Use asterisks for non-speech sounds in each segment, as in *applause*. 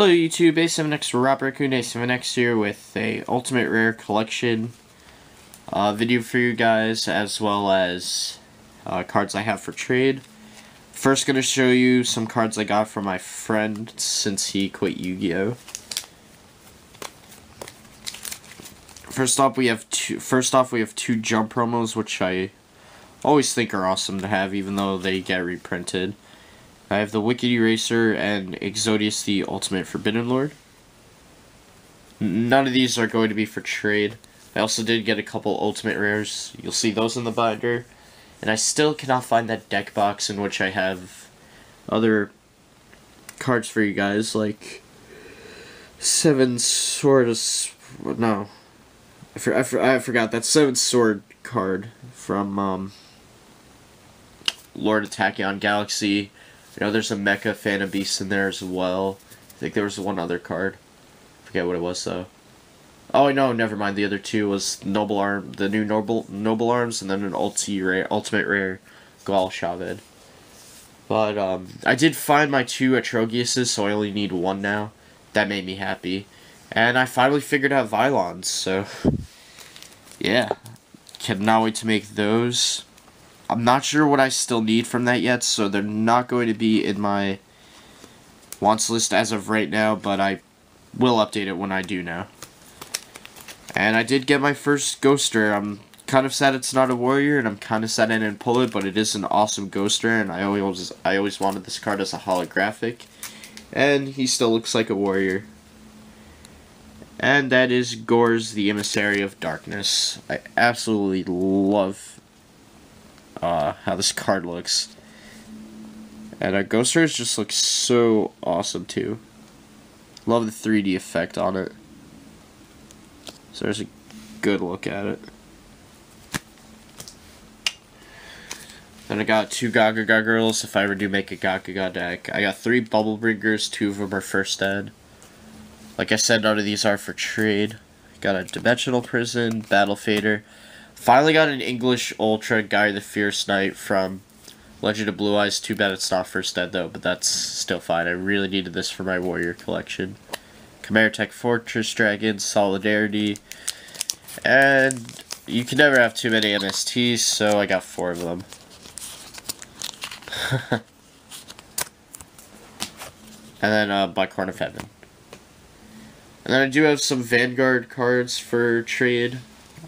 Hello YouTube, A7X Rob Raccoon, A7X here with a Ultimate Rare Collection uh, video for you guys, as well as uh, cards I have for trade. First going to show you some cards I got from my friend since he quit Yu-Gi-Oh! First off, we have two. First off, we have two jump promos, which I always think are awesome to have, even though they get reprinted. I have the Wicked Eraser and Exodius the Ultimate Forbidden Lord. None of these are going to be for trade. I also did get a couple Ultimate Rares. You'll see those in the binder. And I still cannot find that deck box in which I have other cards for you guys, like Seven Sword of... No. I, for, I, for, I forgot. That Seven Sword card from um, Lord of on Galaxy you know, there's a Mecha Phantom Beast in there as well. I think there was one other card. forget what it was though. Oh no, never mind. The other two was Noble Arm, the new Noble Noble Arms, and then an ulti rare, ultimate rare, Gaul Shaved. But um, I did find my two Artoriguses, so I only need one now. That made me happy, and I finally figured out Vylons. So *laughs* yeah, cannot wait to make those. I'm not sure what I still need from that yet, so they're not going to be in my wants list as of right now, but I will update it when I do now. And I did get my first Ghoster. I'm kind of sad it's not a warrior, and I'm kind of sad I didn't pull it, but it is an awesome Ghoster, and I always I always wanted this card as a holographic. And he still looks like a warrior. And that is Gorz, the Emissary of Darkness. I absolutely love uh, how this card looks. And our Ghost just looks so awesome too. Love the 3D effect on it. So there's a good look at it. Then I got two Gaga Gaga girls if I ever do make a Gaga Gaga deck. I got three Bubble Bringers, two of them are first ed. Like I said, none of these are for trade. Got a Dimensional Prison, Battle Fader, Finally got an English Ultra Gaia the Fierce Knight from Legend of Blue Eyes. Too bad it's not first dead though, but that's still fine. I really needed this for my Warrior collection. Chimera Tech Fortress Dragon, Solidarity, and you can never have too many MSTs, so I got four of them. *laughs* and then uh, Bicorn of Heaven. And then I do have some Vanguard cards for trade.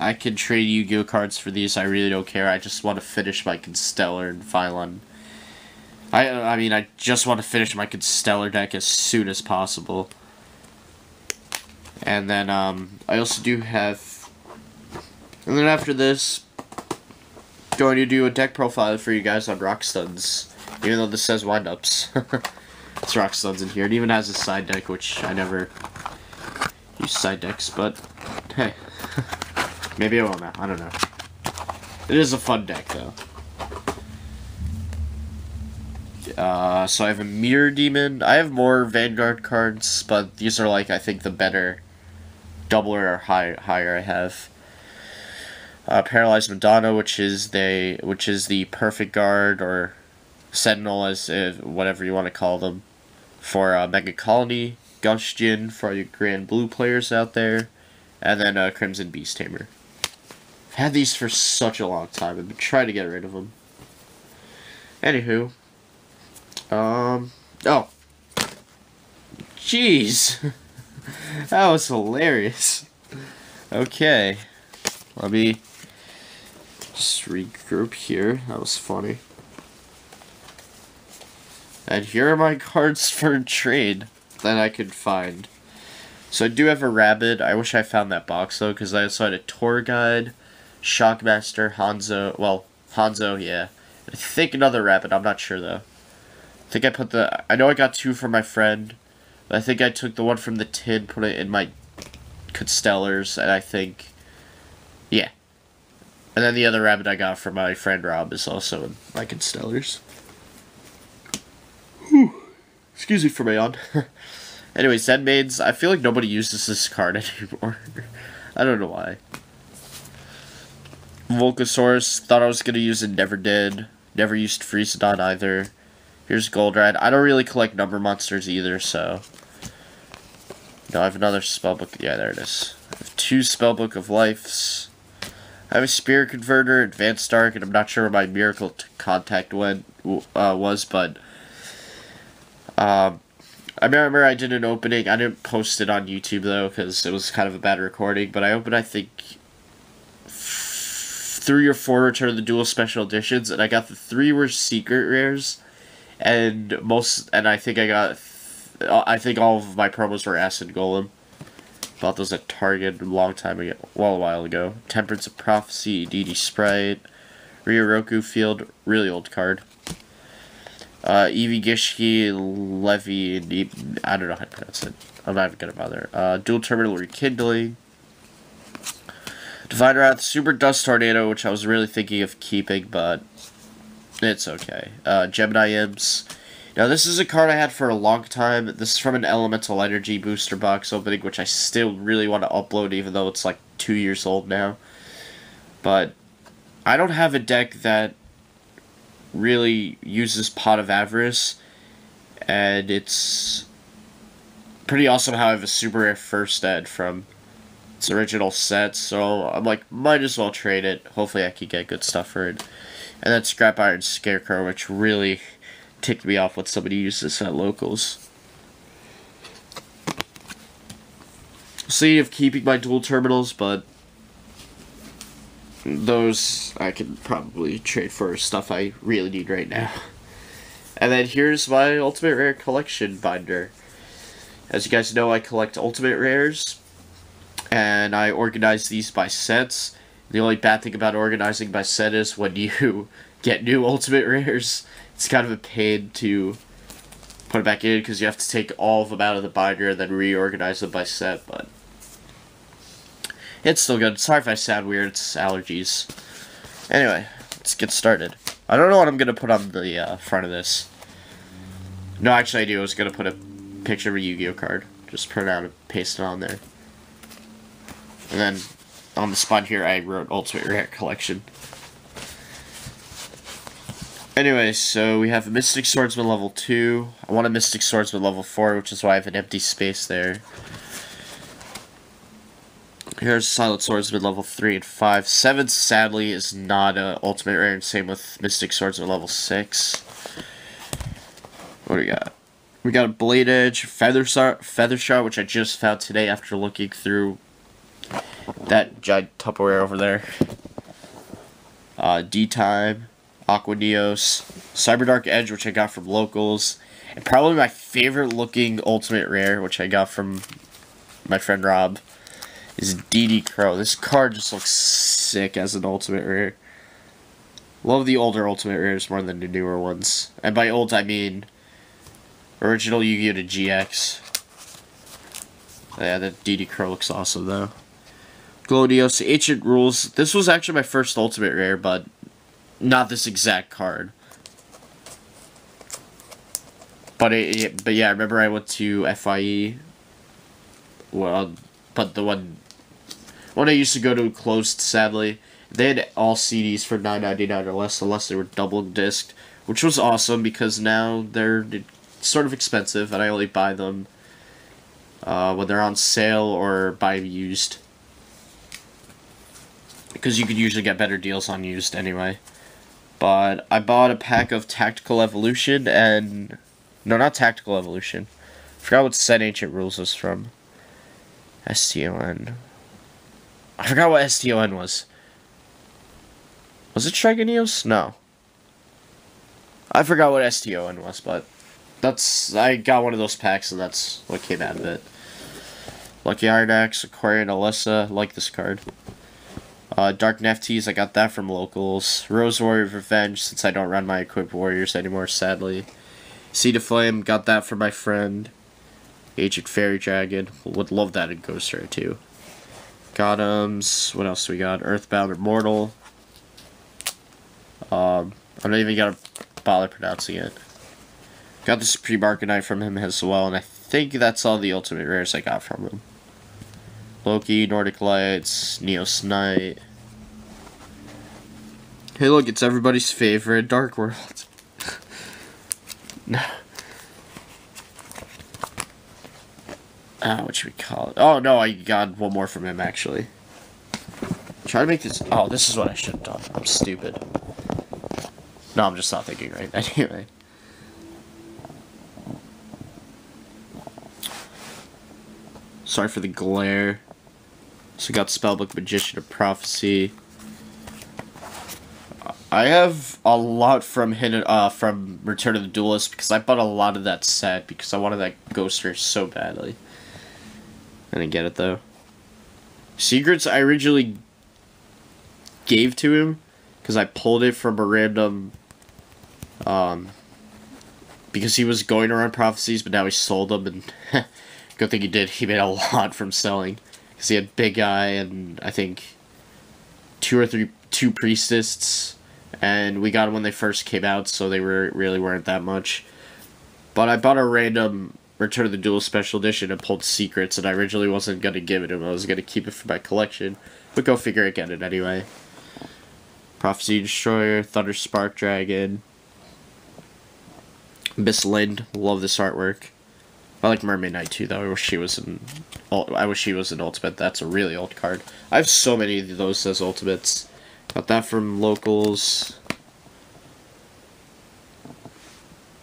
I could trade Yu-Gi-Oh cards for these. I really don't care. I just want to finish my Constellar and Vylon. I I mean, I just want to finish my Constellar deck as soon as possible. And then um, I also do have. And then after this, going to do a deck profile for you guys on Rock Stuns. Even though this says windups. *laughs* it's Rock Stuns in here. It even has a side deck, which I never use side decks, but hey. *laughs* Maybe I will now. I don't know. It is a fun deck, though. Uh, so I have a Mirror Demon. I have more Vanguard cards, but these are like, I think, the better doubler or high, higher I have. Uh, Paralyzed Madonna, which is the which is the perfect guard or sentinel, as uh, whatever you want to call them, for uh, Mega Colony, Gustian for your Grand Blue players out there, and then uh, Crimson Beast Tamer. I've had these for such a long time. I've been trying to get rid of them. Anywho. Um. Oh. Jeez. *laughs* that was hilarious. Okay. Let me just regroup here. That was funny. And here are my cards *laughs* for trade that I could find. So I do have a rabbit. I wish I found that box though, because I also had a tour guide, Shockmaster, Hanzo, well, Hanzo, yeah. I think another rabbit, I'm not sure though. I think I put the, I know I got two from my friend, but I think I took the one from the tin, put it in my Constellars, and I think, yeah. And then the other rabbit I got from my friend Rob is also in my Constellars. Whew. Excuse me for my yawn. *laughs* anyway, Zenmaines, I feel like nobody uses this card *laughs* anymore. I don't know why. Volcasaurus, thought I was going to use it, never did. Never used Freezedon either. Here's Goldrad. I don't really collect number monsters either, so... No, I have another spellbook. Yeah, there it is. I have two spellbook of lives. I have a spirit converter, advanced dark, and I'm not sure where my miracle contact went uh, was, but um, I remember I did an opening. I didn't post it on YouTube though because it was kind of a bad recording. But I opened, I think, three or four Return of the Duel special editions, and I got the three were secret rares, and most, and I think I got, I think all of my promos were Acid Golem. Bought those at Target a long time ago, well, a while ago. Temperance of Prophecy, DD Sprite, Ryoroku Field, really old card. Uh, Evigishki, Levy, I don't know how to pronounce it. I'm not even gonna bother. Uh, Duel Terminal Rekindling. Divine Wrath, Super Dust Tornado, which I was really thinking of keeping, but it's okay. Uh, Gemini Imps. Now, this is a card I had for a long time. This is from an Elemental Energy booster box opening, which I still really want to upload, even though it's like two years old now. But I don't have a deck that really uses Pot of Avarice, and it's pretty awesome how I have a super rare first ed from its original set, so I'm like, might as well trade it. Hopefully I can get good stuff for it. And then Scrap Iron Scarecrow, which really ticked me off when somebody used this at locals. See if keeping my duel terminals, but those I can probably trade for stuff I really need right now. And then here's my Ultimate Rare Collection binder. As you guys know, I collect Ultimate Rares, and I organize these by sets. The only bad thing about organizing by set is when you *laughs* get new Ultimate Rares, it's kind of a pain to put it back in because you have to take all of them out of the binder and then reorganize them by set, but it's still good. Sorry if I sound weird, it's allergies. Anyway, let's get started. I don't know what I'm going to put on the uh, front of this. No, actually I do. I was going to put a picture of a Yu-Gi-Oh card. Just print out and paste it on there. And then on the spot here I wrote Ultimate Rare Collection. Anyway, so we have a Mystic Swordsman level 2. I want a Mystic Swordsman level 4, which is why I have an empty space there. Here's Silent Swordsman level 3 and 5. 7, sadly, is not a Ultimate Rare, and same with Mystic Swordsman level 6. What do we got? We got a Blade Edge, Feather, Feather Shot, which I just found today after looking through that giant Tupperware over there. Uh, D-Time, Aqua Neos, Cyberdark Edge, which I got from locals, and probably my favorite looking Ultimate Rare, which I got from my friend Rob, is DD Crow. This card just looks sick as an Ultimate Rare. Love the older Ultimate Rares more than the newer ones. And by old, I mean original Yu-Gi-Oh! to GX. Yeah, the DD Crow looks awesome, though. Gladios, Ancient Rules. This was actually my first Ultimate Rare, but not this exact card. But it, it, but yeah, I remember I went to FYE. Well, but the one when I used to go to closed, sadly. They had all CDs for nine ninety nine or less, unless they were double disc, which was awesome because now they're sort of expensive, and I only buy them uh, when they're on sale or buy used. Because you could usually get better deals on used anyway. But I bought a pack of Tactical Evolution and... No, not Tactical Evolution. I forgot what set Ancient Rules was from. STON. I forgot what STON was. Was it Strigonios? No. I forgot what STON was, but that's I got one of those packs and that's what came out of it. Lucky Iron Axe, Aquarian Alyssa, like this card. Uh, Dark Nephthys, I got that from locals. Rose Warrior of Revenge, since I don't run my equipped warriors anymore, sadly. Seed of Flame, got that from my friend. Ancient Fairy Dragon, would love that in Ghost Rare too. Gothams, what else do we got? Earthbound Immortal. Um, I'm not even gonna bother pronouncing it. Got the Supreme Arcanite from him as well, and I think that's all the Ultimate Rares I got from him. Loki, Nordic Lights, Neos Knight. Hey look, it's everybody's favorite Dark World. no. *laughs* uh, what should we call it? Oh no, I got one more from him actually. Try to make this. Oh, this is what I should have done. I'm stupid. No, I'm just not thinking right. *laughs* Anyway. Sorry for the glare. So we got Spellbook Magician of Prophecy. I have a lot from Hidden, uh, from Return of the Duelist because I bought a lot of that set because I wanted that Ghoster so badly. I didn't get it though. Secrets I originally gave to him because I pulled it from a random um because he was going around prophecies but now he sold them and *laughs* good thing he did he made a lot from selling because he had big eye and I think two or three two priestess and we got them when they first came out so they were really weren't that much but I bought a random Return of the Duel Special Edition and pulled Secrets, and I originally wasn't going to give it to him. I was going to keep it for my collection. But go figure I get it anyway. Prophecy Destroyer, Thunder Spark Dragon. Miss Lind, love this artwork. I like Mermaid Knight too, though. I wish she was in. I wish she was an ultimate. That's a really old card. I have so many of those as ultimates. Got that from locals.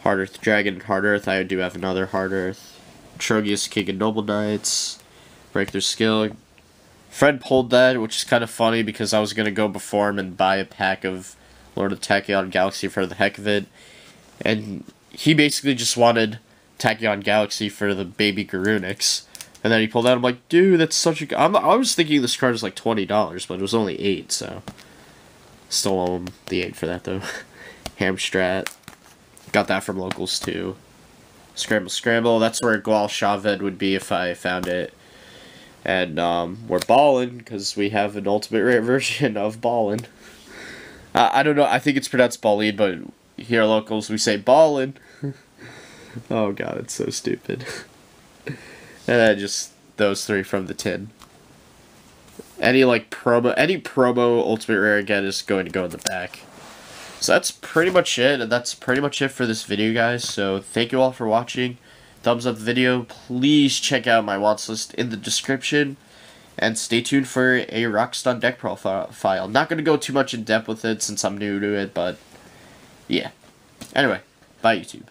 Hard Earth Dragon, Hard Earth. I do have another Hard Earth. Artorigus, King of Noble Knights. Breakthrough Skill. Fred pulled that, which is kind of funny because I was going to go before him and buy a pack of Lord of Tachyon Galaxy for the heck of it. And he basically just wanted Tachyon Galaxy for the baby Garunix. And then he pulled out. I'm like, dude, that's such a. I'm, I was thinking this card was like twenty dollars, but it was only eight. So, still the eight for that though. *laughs* Hamstrat. Got that from locals too. Scramble Scramble, that's where Gual Shaved would be if I found it. And um, we're ballin' because we have an ultimate *laughs* rare version of ballin'. Uh, I don't know, I think it's pronounced ballin', but here locals we say ballin'. *laughs* oh god, it's so stupid. and then just those three from the tin. Any like promo, any promo ultimate rare again is going to go in the back. So that's pretty much it, and that's pretty much it for this video, guys. So thank you all for watching. Thumbs up the video. Please check out my wants list in the description. And stay tuned for a Rockstun deck profile. Not going to go too much in depth with it since I'm new to it, but yeah. Anyway, bye YouTube.